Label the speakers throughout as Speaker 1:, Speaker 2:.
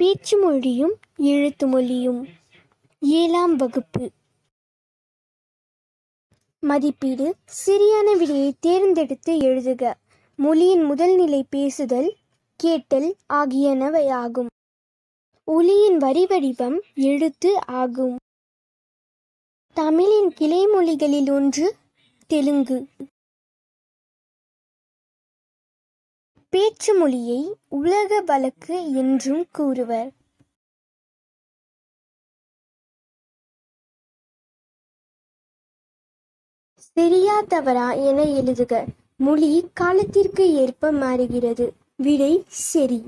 Speaker 1: பேச்சு மொழியும் எழுத்து மொழியும். ஏழாம் வகுப்பு. மதிப்பீடு சரியான விடையை தேர்ந்தெடுத்து எழுதுக. மொழியின் முதல் நிலை பேசுதல் கேட்டல் ஆகியனவை ஆகும். ஒளியின் வரி வடிவம் எழுத்து ஆகும். தமிழின் கிளை மொழிகளில் ஒன்று தெலுங்கு. பேச்சு மொழியை உலக வழக்கு என்றும் கூறுவர். சரியா தவறா என எழுதுக. மொழி காலத்திற்கு ஏற்ப மாறுகிறது. விடை சரி.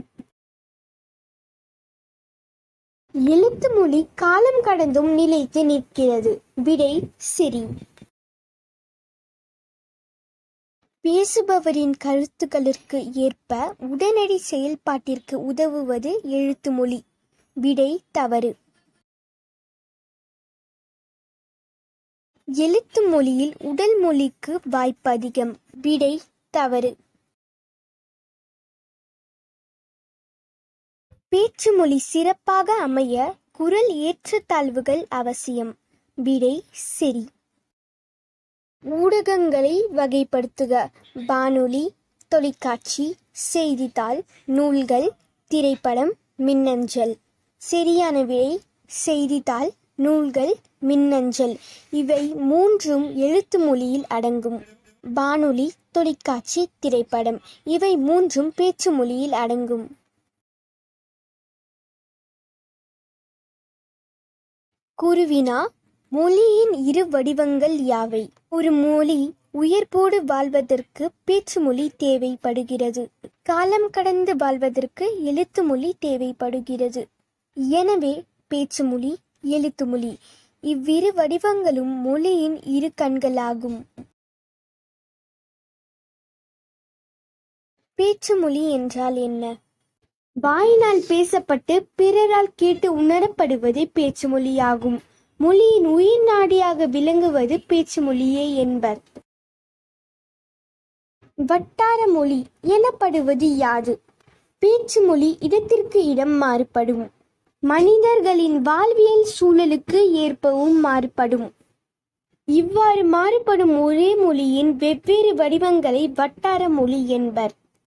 Speaker 1: எழுத்து மொழி காலம் கடந்தும் நிலைத்து நிற்கிறது. விடை சரி. பேசுபவரின் கருத்துக்களுக்கு ஏற்ப உடனடி செயல்பாட்டிற்கு உதவுவது எழுத்து மொழி விடை தவறு. எழுத்து மொழியில் உடல் மொழிக்கு வாய்ப்பு அதிகம். விடை தவறு. பேச்சு மொழி சிறப்பாக அமைய குரல் ஏற்றத்தாழ்வுகள் அவசியம். விடை சரி. ஊடகங்களை வகைப்படுத்துக. வானொலி தொலைக்காட்சி செய்தித்தாள் நூல்கள் திரைப்படம் மின்னஞ்சல். சரியான விடை செய்தித்தாள் நூல்கள் மின்னஞ்சல். இவை மூன்றும் எழுத்து மொழியில் அடங்கும். வானொலி தொலைக்காட்சி திரைப்படம். இவை மூன்றும் பேச்சு மொழியில் அடங்கும். குருவினா மொழியின் இரு வடிவங்கள் யாவை? ஒரு மொழி உயர்ப்போடு வாழ்வதற்கு பேச்சு மொழி தேவைப்படுகிறது. காலம் கடந்து வாழ்வதற்கு எழுத்து மொழி தேவைப்படுகிறது. எனவே பேச்சு மொழி எழுத்து மொழி இவ்விரு வடிவங்களும் மொழியின் இரு கண்களாகும். பேச்சு மொழி என்றால் என்ன? வாயினால் பேசப்பட்டு பிறரால் கேட்டு உணரப்படுவதே பேச்சு மொழியாகும். மொழியின் உயிர் நாடியாக விளங்குவது பேச்சு மொழியே என்பர். வட்டார மொழி எனப்படுவது யாது? பேச்சு மொழி இடத்திற்கு இடம் மாறுபடும். மனிதர்களின் வாழ்வியல் சூழலுக்கு ஏற்பவும் மாறுபடும். இவ்வாறு மாறுபடும் ஒரே மொழியின் வெவ்வேறு வடிவங்களை வட்டார மொழி என்பர்.